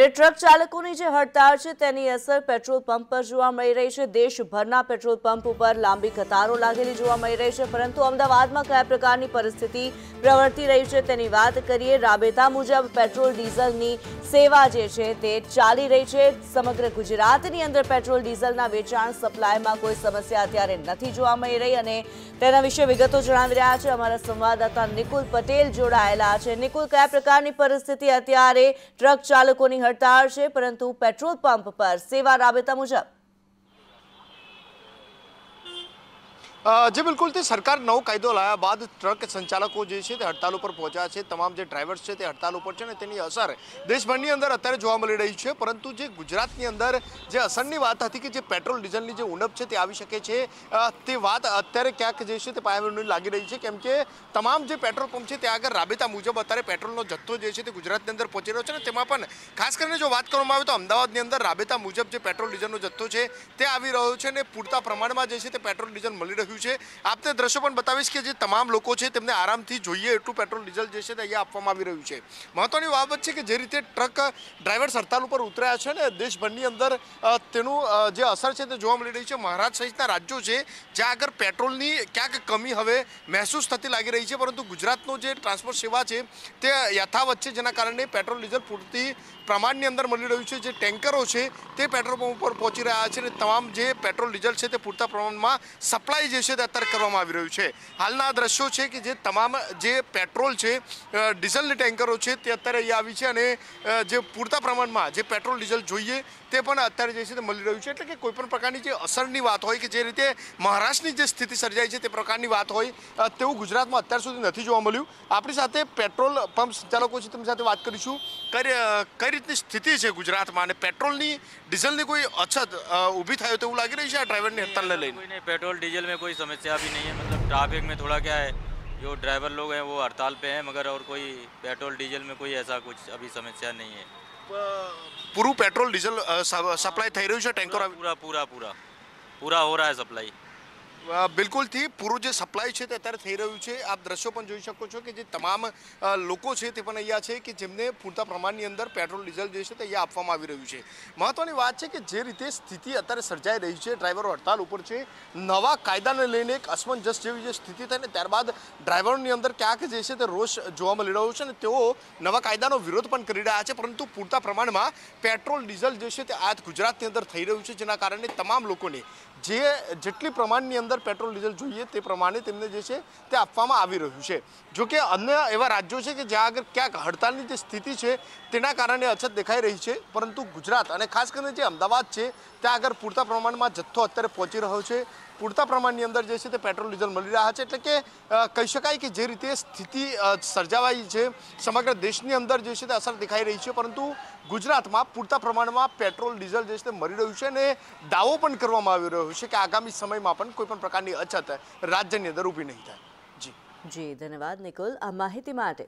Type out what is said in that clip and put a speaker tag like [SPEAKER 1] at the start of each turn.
[SPEAKER 1] જે ટ્રક ચાલકો ની જે હડતાલ છે તેની અસર પેટ્રોલ પંપ પર જોવા મળી રહી છે દેશ ભરના પેટ્રોલ પંપ ઉપર લાંબી કતારો લાગેલી જોવા મળી રહી છે પરંતુ અમદાવાદ માં કયા પ્રકારની પરિસ્થિતિ પ્રવર્તી રહી છે તેની વાત કરીએ રાબેતા મુજબ પેટ્રોલ ડીઝલ ની સેવા જે છે તે ચાલી રહી છે સમગ્ર ગુજરાત ની અંદર પેટ્રોલ ડીઝલ ના વેચાણ સપ્લાય માં કોઈ સમસ્યા અત્યારે નથી જોવા મળી રહી અને તેના વિશે વિગતો જણાવી રહ્યા છે અમારા સંવાદદાતા નિકુલ પટેલ જોડાયેલા છે નિકુલ કયા પ્રકારની પરિસ્થિતિ અત્યારે ટ્રક ચાલકો ની હડતાળ છે પરંતુ પેટ્રોલ પંપ પર સેવા રાબેતા મુજબ
[SPEAKER 2] જે બિલકુલ થી સરકાર નવ કાયદો લાવ્યા બાદ ટ્રક સંચાલકો જે છે તે હડતાલ ઉપર પહોંચા છે તમામ જે ડ્રાઈવર્સ છે તે હડતાલ ઉપર છે ને તેની અસર દેશભરની અંદર અત્યારે જોવા મળી રહી છે પરંતુ જે ગુજરાતની અંદર જે અસનની વાત હતી કે જે પેટ્રોલ ડીઝલની જે ઊણપ છે તે આવી શકે છે તે વાત અત્યારે ક્યાં જે છે તે પાયમની લાગી રહી છે કેમ કે તમામ જે પેટ્રોલ પંપ છે તે આગર રાબેતા મુજબ અત્યારે પેટ્રોલનો જથ્થો જે છે તે ગુજરાતની અંદર પહોંચી રહ્યો છે ને તેમાં પણ ખાસ કરીને જો વાત કરવામાં આવે તો અમદાવાદની અંદર રાબેતા મુજબ જે પેટ્રોલ ડીઝલનો જથ્થો છે તે આવી રહ્યો છે ને પૂરતા પ્રમાણમાં જે છે તે પેટ્રોલ ડીઝલ મળી રહ્યો છે છે આપને દર્શકો પણ બતાવશો કે જે તમામ લોકો છે તેમણે આરામથી જોઈએ એટલું પેટ્રોલ ડીઝલ જે છે તે અહીં આવવામાં આવી રહ્યું છે મહત્વની બાબત છે કે જે રીતે ટ્રક ડ્રાઈવર્સ હડતાલ પર ઉતરાયા છે ને દેશભરની અંદર તેનું જે અસર છે તે જોવા મળી રહી છે મહારાષ્ટ્ર સહિતના રાજ્યો છે જે આગર પેટ્રોલની ક્યાંક કમી હવે महसूस થતી લાગી રહી છે પરંતુ ગુજરાતનો જે ટ્રાન્સપોર્ટ સેવા છે તે યથાવત્ છે જેના કારણે પેટ્રોલ ડીઝલ પુરતી પ્રમાણમાં અંદર મળી રહ્યો છે જે ટેન્કરો છે તે પેટ્રોલ પંપ ઉપર પહોંચી રહ્યા છે ને તમામ જે પેટ્રોલ ડીઝલ છે તે પુરતા પ્રમાણમાં સપ્લાય છે તે તર્ક કરવામાં આવી રહ્યું છે હાલના દ્રશ્યો છે કે જે તમામ જે પેટ્રોલ છે ડીઝલના ટેન્કરો છે તે અત્યારે આવી છે અને જે પુરતા પ્રમાણમાં જે પેટ્રોલ ડીઝલ જોઈએ તે પણ અત્યારે જે છે તે મળી રહ્યું છે એટલે કે કોઈ પણ પ્રકારની જે અસરની વાત હોય કે જે રીતે મહારાષ્ટ્રની જે સ્થિતિ સર્જાય છે તે પ્રકારની વાત હોય તેવું ગુજરાતમાં અત્યાર સુધી નથી જોવા મળ્યું આપણી સાથે પેટ્રોલ પંપ્સ ચાલકોજી તમારી સાથે વાત કરીશું કઈ કઈ રીતે સ્થિતિ છે ગુજરાતમાં અને પેટ્રોલની ડીઝલની કોઈ અછત ઊભી થાય તેવું લાગી રહ્યું છે આ ડ્રાઈવરને
[SPEAKER 3] હટાળ લેને પેટ્રોલ ડીઝલ મે कोई समस्या भी नहीं है मतलब ट्रैफिक में थोड़ा क्या है जो ड्राइवर लोग हैं वो हड़ताल पे हैं मगर और कोई पेट्रोल डीजल में कोई ऐसा कुछ अभी समस्या नहीं है
[SPEAKER 2] पूरा पेट्रोल डीजल सप्लाई थे રહ્યું
[SPEAKER 3] पूरा पूरा पूरा हो रहा है सप्लाई
[SPEAKER 2] બિલકુલથી પૂરું જે સપ્લાય છે તે અત્યારે થઈ રહ્યું છે આપ દ્રશ્યો પણ જોઈ શકો છો કે જે તમામ લોકો છે તે પણ અહીંયા છે કે જેમને પૂરતા પ્રમાણની અંદર પેટ્રોલ ડીઝલ જે છે તે અહીંયા આપવામાં આવી રહ્યું છે મહત્ત્વની વાત છે કે જે રીતે સ્થિતિ અત્યારે સર્જાઈ રહી છે ડ્રાઈવરો હડતાલ ઉપર છે નવા કાયદાને લઈને એક અસમંજસ જેવી જે સ્થિતિ થઈને ત્યારબાદ ડ્રાઈવરોની અંદર ક્યાંક જે છે તે રોષ જોવા મળી રહ્યો છે અને તેઓ નવા કાયદાનો વિરોધ પણ કરી રહ્યા છે પરંતુ પૂરતા પ્રમાણમાં પેટ્રોલ ડીઝલ જે છે તે આજ ગુજરાતની અંદર થઈ રહ્યું છે જેના કારણે તમામ લોકોને જે જેટલી પ્રમાણની અંદર અંદર પેટ્રોલ ડીઝલ જોઈએ તે પ્રમાણે તેમને જે છે તે આપવામાં આવી રહ્યું છે જોકે અન્ય એવા રાજ્યો છે કે જ્યાં આગળ ક્યાંક હડતાલની જે સ્થિતિ છે તેના કારણે અછત દેખાઈ રહી છે પરંતુ ગુજરાત અને ખાસ કરીને જે અમદાવાદ છે ત્યાં આગળ પૂરતા પ્રમાણમાં જથ્થો અત્યારે પહોંચી રહ્યો છે પૂરતા પ્રમાણની અંદર જે છે તે પેટ્રોલ ડીઝલ મળી રહ્યા છે એટલે કે કહી શકાય કે જે રીતે સ્થિતિ સર્જાવાઈ છે સમગ્ર દેશની અંદર જે છે તે અસર દેખાઈ રહી છે પરંતુ ગુજરાતમાં પૂરતા પ્રમાણમાં પેટ્રોલ ડીઝલ જે છે તે મળી રહ્યું છે અને દાવો પણ કરવામાં આવી રહ્યો છે કે આગામી સમયમાં પણ કોઈપણ પ્રકારની અછત રાજ્યની અંદર ઊભી નહીં થાય જી
[SPEAKER 1] જી ધન્યવાદ નિકુલ આ માહિતી માટે